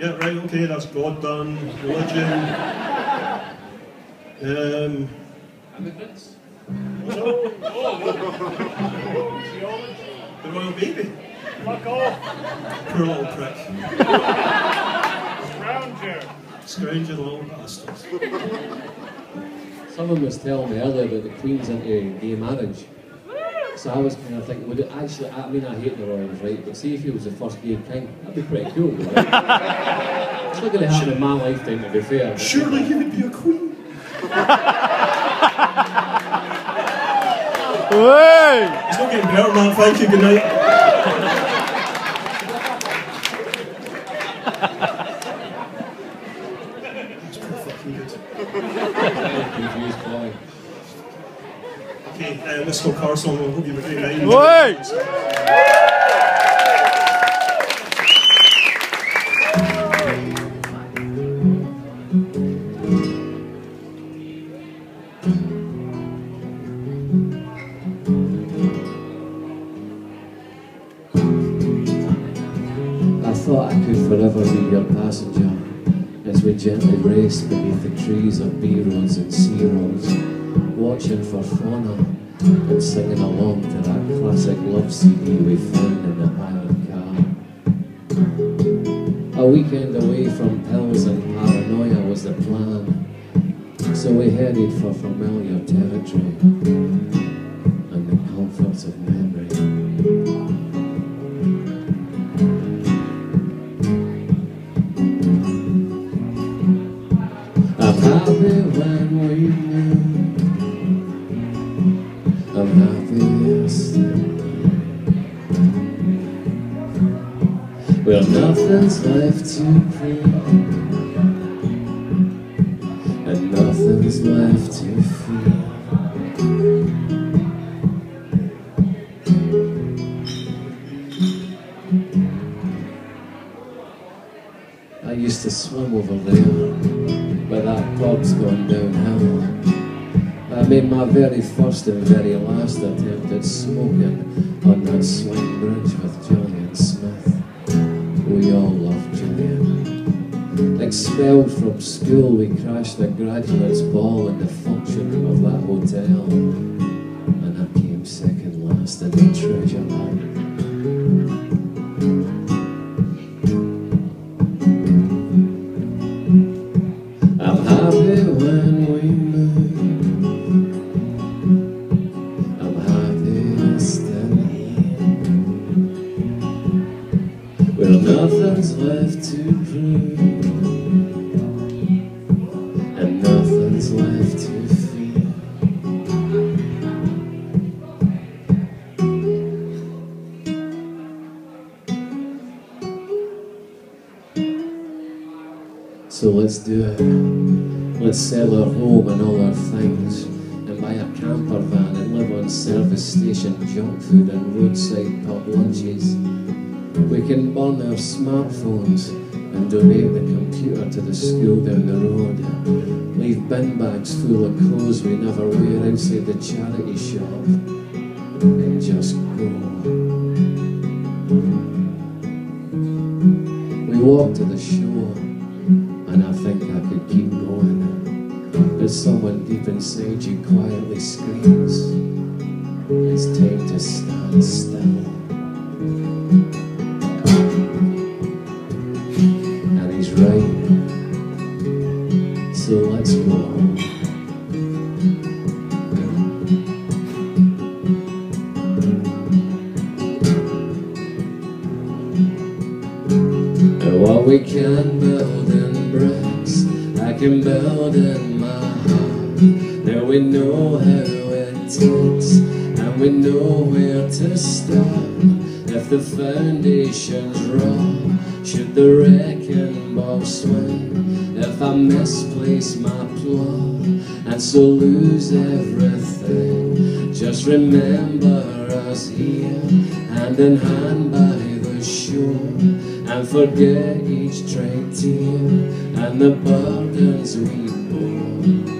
Yeah, right, okay, that's God done. Religion. Um, Immigrants? the royal baby. Fuck off. Poor little prick. Scrounger. Scrounging little bastard. Someone was telling me earlier that the Queen's into gay marriage. So I was kind of thinking, would it actually, I mean, I hate the royals, right? But see if he was the first gay king, that'd be pretty cool, right? it's not going to happen in my lifetime, to be fair. Surely you would be a queen. Hey! It's not getting better than that. Thank you, good night. That's pretty fucking good. Confused boy. Okay, uh, let's go car song. I hope you have a great night. Wait! I thought I could forever be your passenger as we gently raced beneath the trees of B roads and C roads, watching for fauna and singing along to that classic love CD we found in the hired car. A weekend away from pills and paranoia was the plan, so we headed for familiar territory and the comforts of memory. Happy when we meet. Well, nothing's left to prove, and nothing's left to fear. I used to swim over there, but that pub's gone downhill. I made my very first and very last attempt at smoking on that swing bridge with Smith. We all love Gillian. Expelled from school, we crashed the graduates' ball in the function room of that hotel. Nothing's left to prove, and nothing's left to fear. So let's do it. Let's sell our home and all our things and buy a camper van and live on service station junk food and roadside pub lunches. We can burn our smartphones and donate the computer to the school down the road. Leave bin bags full of clothes we never wear inside the charity shop and just go. We walk to the shore and I think I could keep going. But someone deep inside you quietly screams, It's time to stand still. What we can build in bricks, I can build in my heart. Now we know how it takes, and we know where to start. If the foundation's wrong, should the wrecking ball swing? If I misplace my plot, and so lose everything, just remember us here, hand in hand by the shore, and forget each trade tear and the burdens we bore.